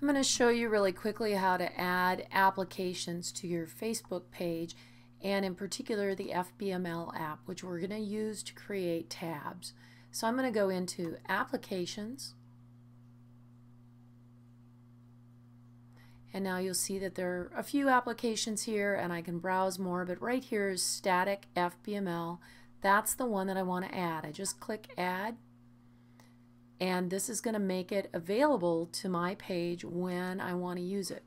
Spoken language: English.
I'm going to show you really quickly how to add applications to your Facebook page and in particular the FBML app which we're going to use to create tabs. So I'm going to go into applications and now you'll see that there are a few applications here and I can browse more but right here is static FBML that's the one that I want to add. I just click add and this is going to make it available to my page when I want to use it.